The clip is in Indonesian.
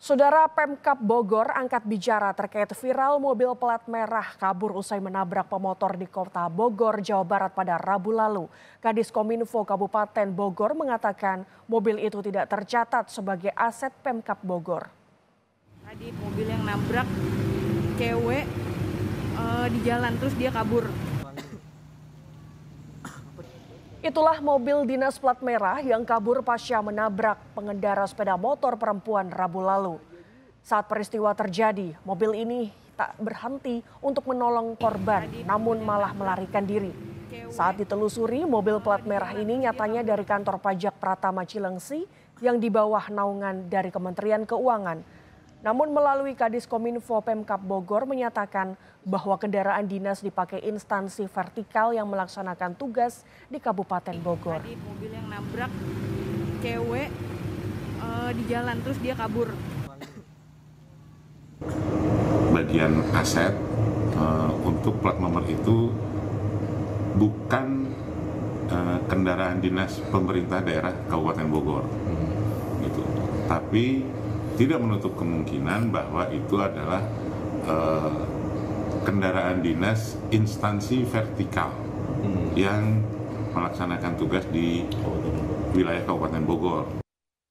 Saudara Pemkap Bogor angkat bicara terkait viral mobil plat merah kabur usai menabrak pemotor di kota Bogor, Jawa Barat pada Rabu lalu. Kadis Kominfo Kabupaten Bogor mengatakan mobil itu tidak tercatat sebagai aset Pemkap Bogor. Tadi mobil yang nabrak cewek uh, di jalan terus dia kabur. Itulah mobil dinas plat merah yang kabur pasca menabrak pengendara sepeda motor perempuan Rabu lalu. Saat peristiwa terjadi, mobil ini tak berhenti untuk menolong korban, namun malah melarikan diri. Saat ditelusuri, mobil plat merah ini nyatanya dari kantor pajak Pratama Cilengsi yang di bawah naungan dari Kementerian Keuangan. Namun melalui Kadis Kominfo Pemkap Bogor menyatakan bahwa kendaraan dinas dipakai instansi vertikal yang melaksanakan tugas di Kabupaten Bogor. Tadi mobil yang nabrak cewek uh, di jalan terus dia kabur. Bagian aset uh, untuk plat nomor itu bukan uh, kendaraan dinas pemerintah daerah Kabupaten Bogor. Gitu. Tapi tidak menutup kemungkinan bahwa itu adalah uh, kendaraan dinas instansi vertikal hmm. yang melaksanakan tugas di wilayah Kabupaten Bogor.